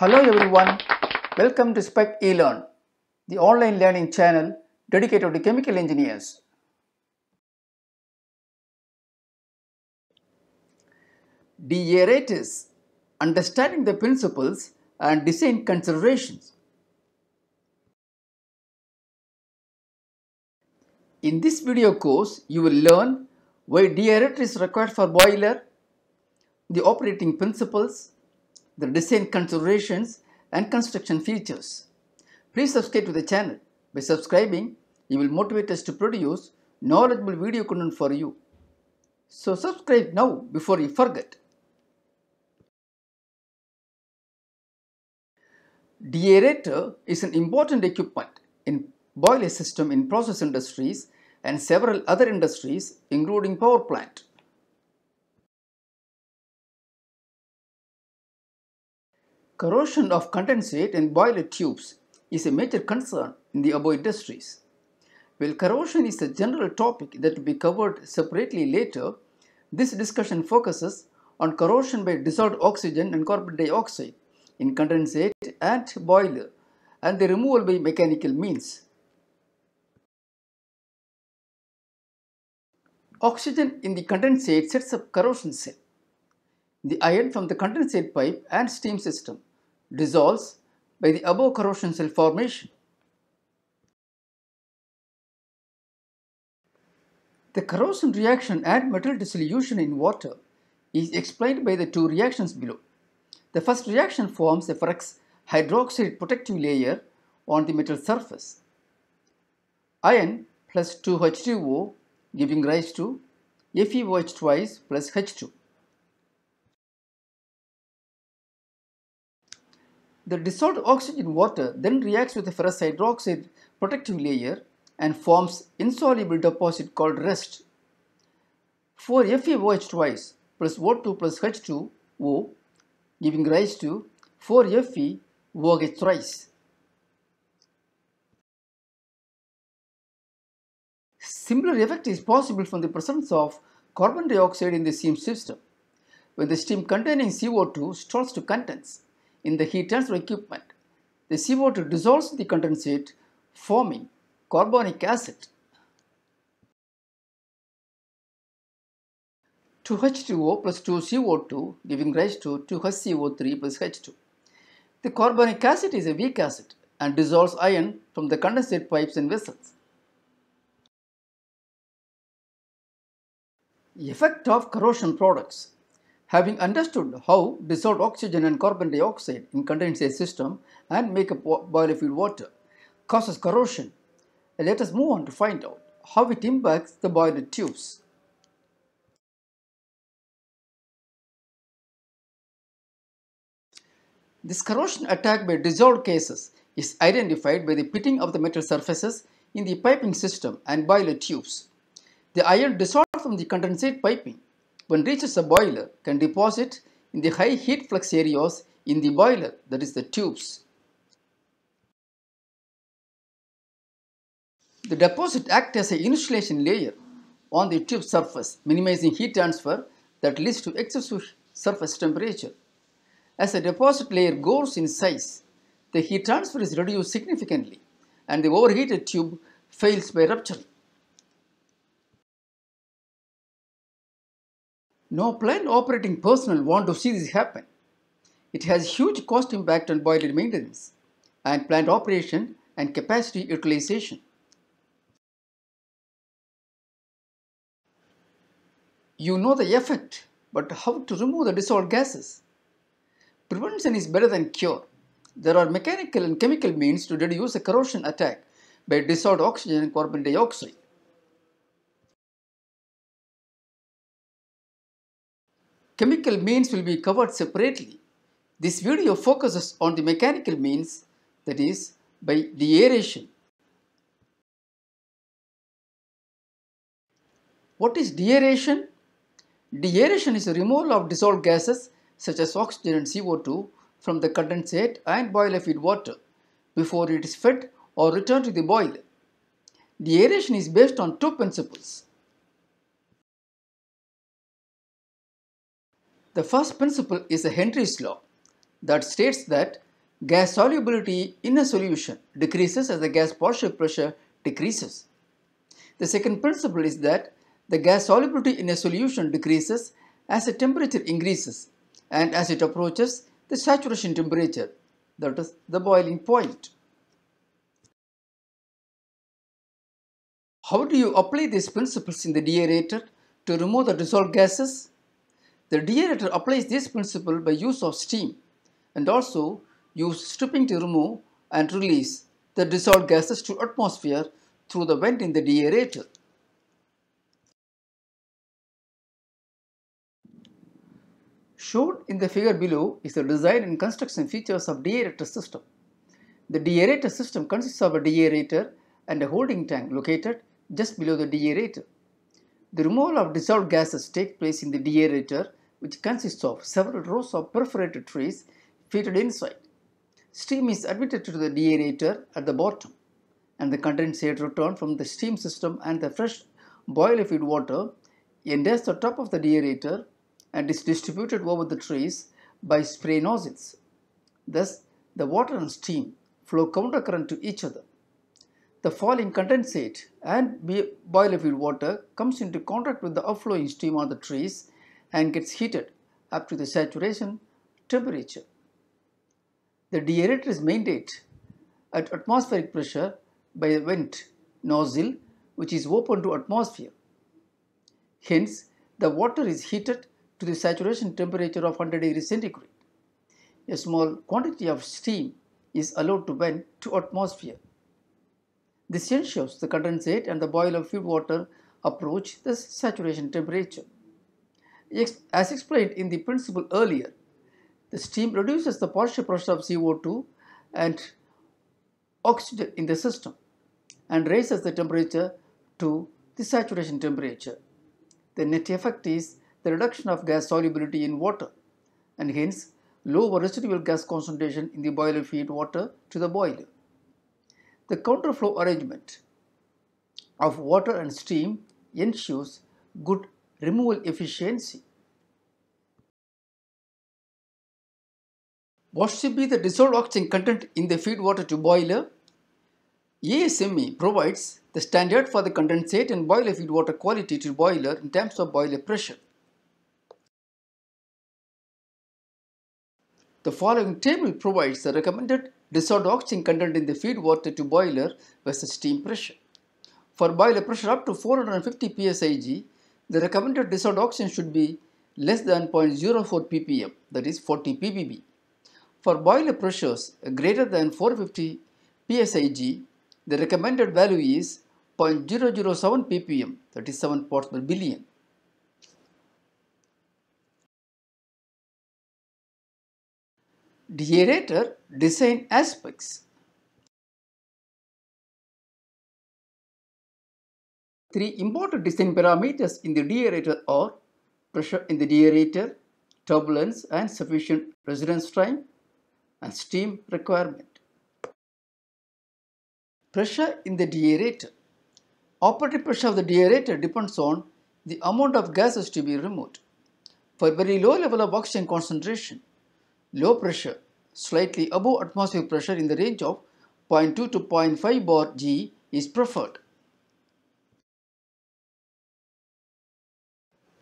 Hello everyone, welcome to SPEC e-Learn, the online learning channel dedicated to chemical engineers. Deaerators Understanding the Principles and Design Considerations. In this video course, you will learn why deaerators is required for boiler, the operating principles, the design considerations and construction features. Please subscribe to the channel. By subscribing, you will motivate us to produce knowledgeable video content for you. So subscribe now before you forget. Deaerator is an important equipment in boiler system in process industries and several other industries including power plant. Corrosion of condensate in boiler tubes is a major concern in the above industries. While corrosion is a general topic that will be covered separately later, this discussion focuses on corrosion by dissolved oxygen and carbon dioxide in condensate and boiler and the removal by mechanical means. Oxygen in the condensate sets up corrosion cell. The iron from the condensate pipe and steam system dissolves by the above corrosion cell formation. The corrosion reaction and metal dissolution in water is explained by the two reactions below. The first reaction forms a ferrous hydroxide protective layer on the metal surface. Iron plus 2H2O giving rise to FeOH twice plus H2. The dissolved oxygen water then reacts with the ferrous hydroxide protective layer and forms insoluble deposit called rust. 4 FeOH twice plus O2 plus H2O giving rise to 4Fe OH thrice. Similar effect is possible from the presence of carbon dioxide in the steam system. When the steam containing CO2 starts to condense in the heat transfer equipment, the CO2 dissolves the condensate forming carbonic acid. 2H2O plus 2CO2 giving rise to 2HCO3 plus H2. The carbonic acid is a weak acid and dissolves iron from the condensate pipes and vessels. Effect of corrosion products. Having understood how dissolved oxygen and carbon dioxide in condensate system and make up boiler feed water causes corrosion, let us move on to find out how it impacts the boiler tubes. This corrosion attack by dissolved gases is identified by the pitting of the metal surfaces in the piping system and boiler tubes. The iron dissolved from the condensate piping when reaches the boiler can deposit in the high heat flux areas in the boiler that is the tubes. The deposit acts as an insulation layer on the tube surface minimizing heat transfer that leads to excessive surface temperature. As the deposit layer grows in size, the heat transfer is reduced significantly and the overheated tube fails by rupturing. No plant operating personnel want to see this happen. It has huge cost impact on boiler maintenance and plant operation and capacity utilization. You know the effect, but how to remove the dissolved gases? Prevention is better than cure. There are mechanical and chemical means to reduce a corrosion attack by dissolved oxygen and carbon dioxide. Chemical means will be covered separately. This video focuses on the mechanical means that is by deaeration. What is deaeration? Deaeration is a removal of dissolved gases such as oxygen and CO2 from the condensate and boiler feed water before it is fed or returned to the boiler. Deaeration is based on two principles. The first principle is Henry's law that states that gas solubility in a solution decreases as the gas partial pressure decreases. The second principle is that the gas solubility in a solution decreases as the temperature increases and as it approaches the saturation temperature, that is the boiling point. How do you apply these principles in the deaerator to remove the dissolved gases? The deaerator applies this principle by use of steam and also use stripping to remove and release the dissolved gases to atmosphere through the vent in the deaerator. Shown in the figure below is the design and construction features of deaerator system. The deaerator system consists of a deaerator and a holding tank located just below the deaerator. The removal of dissolved gases takes place in the deaerator which consists of several rows of perforated trays fitted inside. Steam is admitted to the deaerator at the bottom and the condensate returned from the steam system and the fresh boiler feed water enters the top of the deaerator and is distributed over the trays by spray nozzles. Thus, the water and steam flow countercurrent to each other. The falling condensate and boiler feed water comes into contact with the outflowing steam on the trays and gets heated up to the saturation temperature. The deaerator is maintained at atmospheric pressure by a vent nozzle which is open to atmosphere. Hence, the water is heated to the saturation temperature of 100 degrees centigrade. A small quantity of steam is allowed to vent to atmosphere. This ensures the condensate and the boiler feed water approach the saturation temperature. As explained in the principle earlier, the steam reduces the partial pressure of CO2 and oxygen in the system and raises the temperature to the saturation temperature. The net effect is the reduction of gas solubility in water and hence lower residual gas concentration in the boiler feed water to the boiler. The counterflow arrangement of water and steam ensures good removal efficiency. What should be the dissolved oxygen content in the feed water to boiler? ASME provides the standard for the condensate and boiler feed water quality to boiler in terms of boiler pressure. The following table provides the recommended dissolved oxygen content in the feed water to boiler versus steam pressure. For boiler pressure up to 450 psig, the recommended dissolved oxygen should be less than 0.04 ppm, that is 40 ppb. For boiler pressures greater than 450 psig, the recommended value is 0.007 ppm, that is 7 parts per billion. Deaerator design aspects. Three important design parameters in the deaerator are pressure in the deaerator, turbulence and sufficient residence time, and steam requirement. Pressure in the deaerator. Operating pressure of the deaerator depends on the amount of gases to be removed. For very low level of oxygen concentration, low pressure slightly above atmospheric pressure in the range of 0.2 to 0.5 bar G is preferred.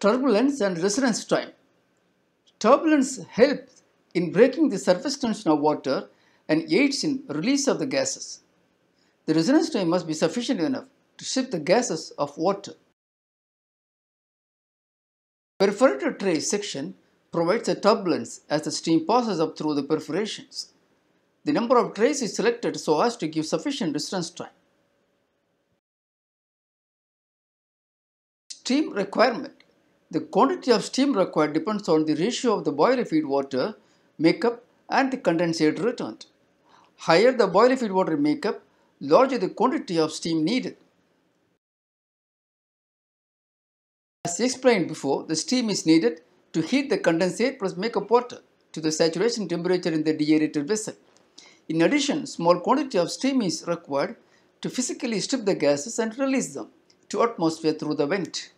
Turbulence and residence time. Turbulence helps in breaking the surface tension of water and aids in release of the gases. The residence time must be sufficient enough to shift the gases of water. Perforated tray section provides a turbulence as the steam passes up through the perforations. The number of trays is selected so as to give sufficient residence time. Steam requirement. The quantity of steam required depends on the ratio of the boiler feed water makeup and the condensate returned. Higher the boiler feed water makeup, larger the quantity of steam needed. As explained before, the steam is needed to heat the condensate plus makeup water to the saturation temperature in the deaerator vessel. In addition, small quantity of steam is required to physically strip the gases and release them to atmosphere through the vent.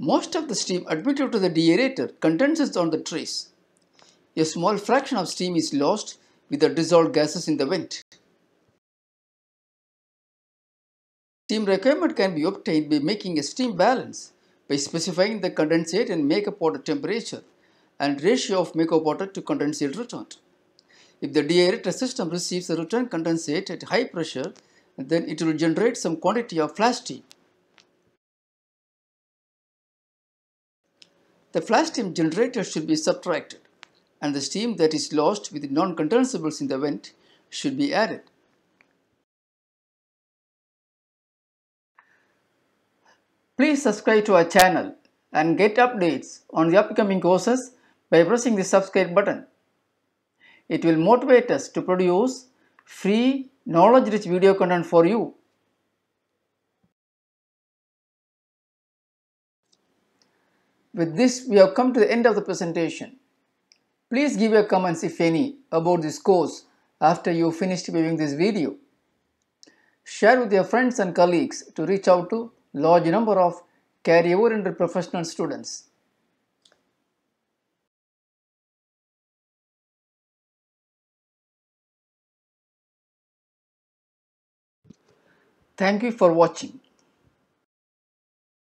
Most of the steam admitted to the deaerator condenses on the trays. a small fraction of steam is lost with the dissolved gases in the vent. Steam requirement can be obtained by making a steam balance by specifying the condensate and makeup water temperature and ratio of makeup water to condensate return. If the deaerator system receives a return condensate at high pressure, then it will generate some quantity of flash steam. The flash steam generated should be subtracted and the steam that is lost with non-condensables in the vent should be added. Please subscribe to our channel and get updates on the upcoming courses by pressing the subscribe button. It will motivate us to produce free knowledge-rich video content for you. With this, we have come to the end of the presentation. Please give your comments, if any, about this course after you finished viewing this video. Share with your friends and colleagues to reach out to large number of career-oriented professional students. Thank you for watching.